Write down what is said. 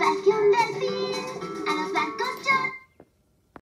igual que un delfín.